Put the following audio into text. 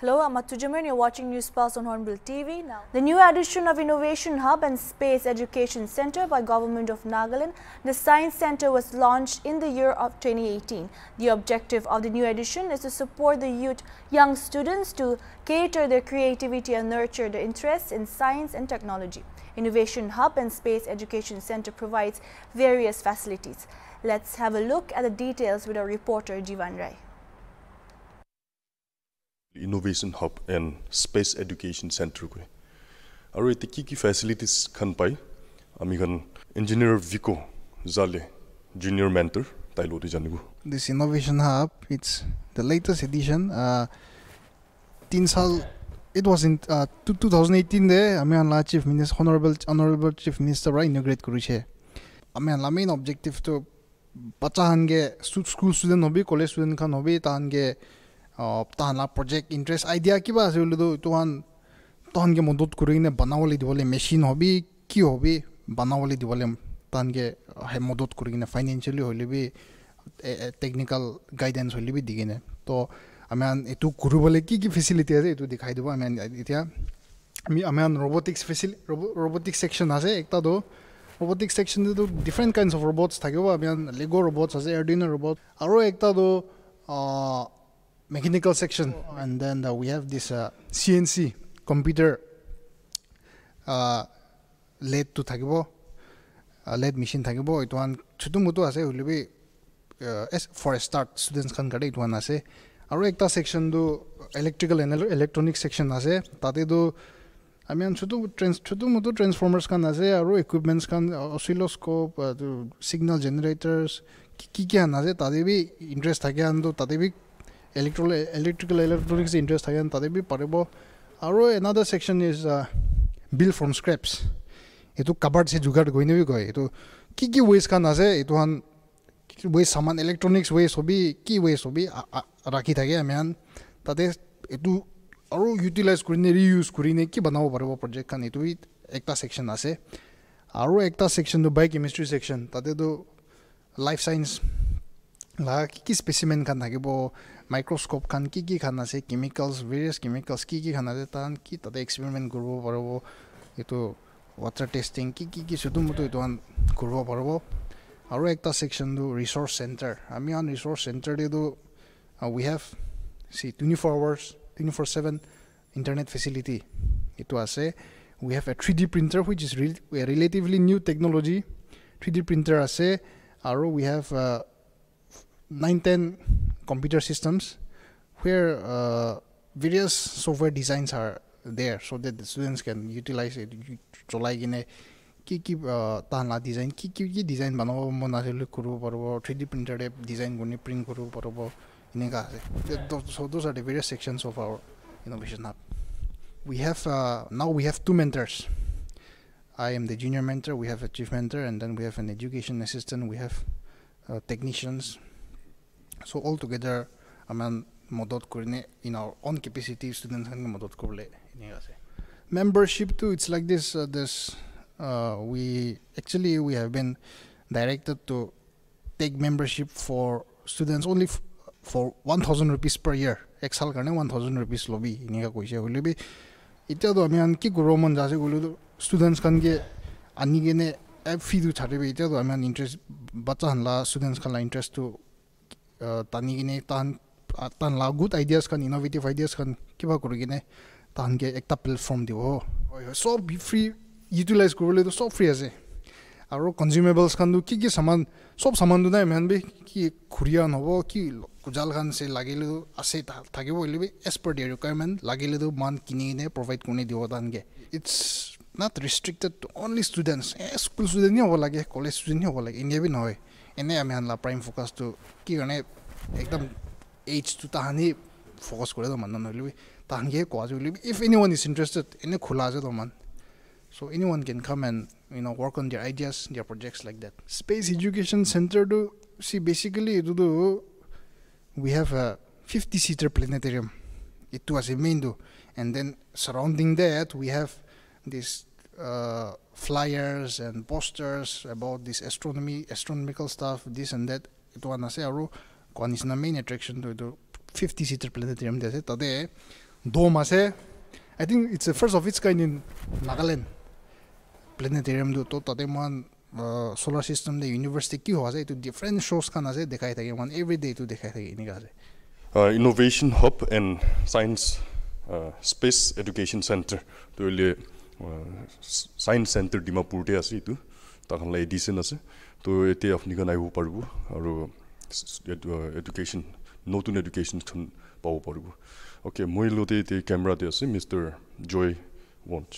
Hello, I'm Atujaman. and You're watching News Pulse on Hornbill TV. Now, the new addition of Innovation Hub and Space Education Center by Government of Nagaland, the Science Center was launched in the year of 2018. The objective of the new addition is to support the youth, young students to cater their creativity and nurture their interests in science and technology. Innovation Hub and Space Education Center provides various facilities. Let's have a look at the details with our reporter Jivan Rai. innovation hub and space education center koi aru ite ki ki facilities khan pai ami khan engineer viko zale junior mentor tai lodi janibu this innovation hub it's the latest edition uh tin sal it was in uh, 2018 there. ami an chief minister honorable honorable chief minister ra inaugurate kuriche ami an la main objective to bacha han school student hobi college student khan hobi tan ge project interest idea কিবা আছে বুলিতো তোহান তাহানগে মদত কৰি কিনে বনাবলৈ দিবলৈ machine hobby কি hobby বনাবলৈ দিবলৈ তাহানগে সেই মদত কৰি কিনে ফাইনেন্সিয়েলি হ'লে টেকনিকেল গাইডেঞ্চ হ'লে বি দি কিনে তো আমি এইটো কৰিবলৈ কি কি ফেচিলিটি আছে এইটো দেখাই দিব আমি এতিয়া আমি আমি ৰবটিক্স ফেচিলি ৰবটিক্স ছেকশ্যন আছে একটাতো ৰবটিক্স ছেকশ্যনটো ডিফাৰেণ্ট কাইণ্ডছ অফ ৰবটছ থাকিব আমি লেগ' ৰবটছ আছে এয়াৰডিনৰ ৰবট আৰু একটাতো mechanical section and then we have this C N C computer লেডটো থাকিব লেড মেচিন থাকিব এইটো আন চুটো মুটো আছে হ'লে বি এছ ফৰ ষ্টাৰ্ট ষ্টুডেণ্টছ খান কাৰণে এইটো আন আছে। আৰু একটা ছেকশ্যনটো ইলেক্ট্ৰিকেল ইলেক্ট্ৰনিক ছেকশ্যন আছে তাতেতো আমি আন চুটো ট্ৰেন্স চুটো মুটো ট্ৰেন্সফৰ্মাৰ্ছ খান আছে আৰু ইকুইপমেণ্টছ খান অচিলোস্কোপ ছিগনেল জেনেৰেটাৰ্ছ কি কি আন আছে তাতে বি ইণ্টাৰেষ্ট থাকে আনটো তাতে বি ইলেক্ট্ৰল ইলেক্ট্ৰিকেল ইলেক্ট্ৰনিক্স ইণ্টাৰেষ্ট থাকে তাতে বি পাৰিব আৰু another section is built from scraps এইটো কাবাৰ্ড চে যোগাৰ গৈ নেবি কয়। এইটো কি কি ৱেষ্ট খান আছে এইটো খান ৱেষ্ট চামান ইলেক্ট্ৰনিক্স ৱেষ্ট হবি কি ৱেষ্ট হবি ৰাখি থাকে আমি আন তাতে এইটো আৰু ইউটিলাইজ কৰি নে ৰিইউজ কৰি নে কি বনাব পাৰিব প্ৰজেক্ট খান এইটো একটা ছেকশ্যন আছে। আৰু একটা ছেকশ্যনটো বাই কেমিষ্ট্ৰি ছেকশ্যন তাতেতো life science la ki ki specimen kan thake bo microscope kan ki ki khan ase chemicals various chemicals ki ki khan ase tan ki ta de experiment korbo parbo etu water testing ki ki ki sudu mutu etu an korbo parbo aro ekta section do resource center ami on resource center de do uh, we have see 24 hours 24/7 internet facility etu ase we have a 3d printer which is re a relatively new technology 3d printer ase aro we have uh, 910 computer systems where uh, various software designs are there so that the students can utilize it so চলাই কিনে কি কি তাহানা design কি কি কি design বনাব মন আছিল কৰিব পাৰিব থ্ৰী ডি প্ৰিণ্টাৰে ডিজাইন কৰি প্ৰিণ্ট কৰিব পাৰিব এনেকুৱা আছে so' those are the various sections of our innovation hub we have uh, now we have two mentors. I am the junior mentor. We have a chief mentor, and then we have an education assistant. We have uh, technicians. So all together আমাৰ মদত কৰিনে in our own capacity ষ্টুডেণ্টছখিনিক মদত কৰিলে এনেকৈ আছে মেম্বাৰশ্বিপটো it's like this this we actually we have been directed to take membership for students only for one thousand rupees per year এক চাল কাৰণে ওৱান থাউজেণ্ড ৰুপিজ ল'বি এনেকৈ কৈছে হ'লে বি এতিয়াতো আমি আন কি কৰিব মন যাছে গ'লেতো ষ্টুডেণ্টছ খানকে আনি কিনে এপ ফিটো ছাড়িবি এতিয়াতো আমি ইণ্টাৰেষ্ট বাচ্চা হানলা ষ্টুডেণ্টছ খানলা ইণ্টাৰেষ্টটো টানি কিনে তাহান তাহান লা গুড আইডিয়াছ খান ইন'ভেটিভ আইডিয়াছ খান কিবা কৰি কিনে তাহানকে একটা প্লেটফৰ্ম দিব হয় হয় চব ফ্ৰী ইউটিলাইজ কৰিবলৈতো চব ফ্ৰী আছে আৰু কনজিউমেবলছ খানটো কি কি চামান চব চামানটো নাই ইমান বি কি খুৰীয়ান হ'ব কি জাল খান আছে লাগিলেও আছে থাকিব হ'লে এজ পাৰ দিয়াৰ ৰিকুৱাৰমেণ্ট লাগিলেতো মান কিনি কিনে প্ৰভাইড কৰি দিব তাহানকে it's not restricted only students school ষ্টুডেণ্টেই হ'ব লাগে কলেজ ষ্টুডেণ্টেই হ'ব লাগে এনেই বি নহয় এনেই আমি আনলা প্ৰাইম ফ'কাছটো কি কাৰণে एकदम एज तो तहानी फोकस करे तो मन ना लिबी तहान के को आज Libby if anyone is interested in so anyone can come and you know work on their ideas their projects like that. Space education center see basically we have a 50 seater planetarium. It was a main do. And then surrounding that we have these uh, flyers and posters about this astronomy astronomical stuff this and that. It was কোৱা নিচিনা main এট্ৰেকশ্যনটো এইটো fifty seater planetarium দি আছে তাতে i think it's a first of its kind in nagaland planetarium du to tate man uh, solar system de university ki ho ase to different shows khan ase dekhai thake man every day to dekhai thake ini ase uh, innovation hub and science uh, space education center to le uh, science center dimapur te ase itu তাখন লাই addition আছে তো এতিয়া আপোনালোকে আহিব পাৰিব আৰু education নতুন এডুকেশ্যনখন পাব পাৰিব অ'কে মই লগতে এতিয়া কেমেৰাতে আছে মিষ্টাৰ জয় ৱঞ্চ